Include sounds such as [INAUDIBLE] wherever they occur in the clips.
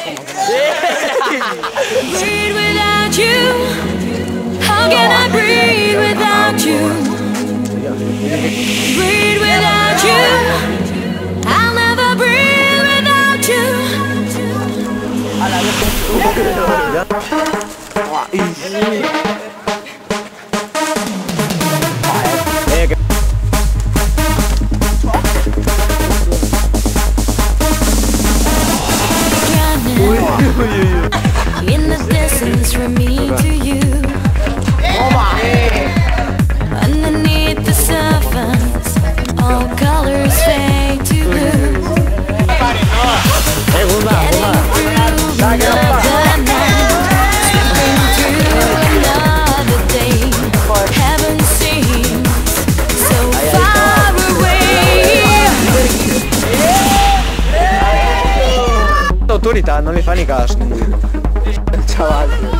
breathe without you. How can I breathe without you? Breathe without you. I'll never breathe without you. Yeah. [LAUGHS] In the distance for me to. autorità non le fa nei caschi. Ciao.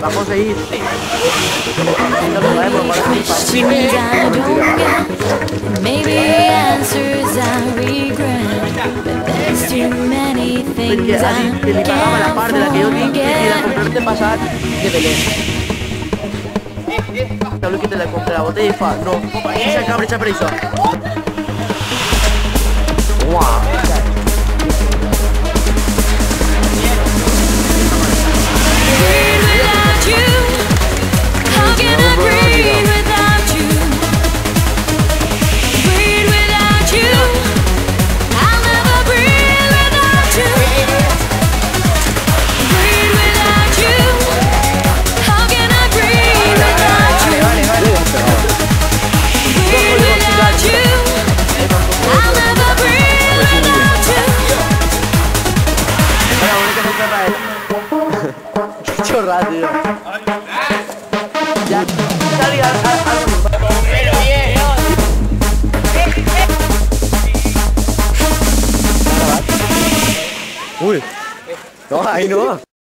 vamos a ir She means I maybe answers I regret. But there's too many things lo que te la la y fa, no, radio. Ya, salga Ui, đó hay nữa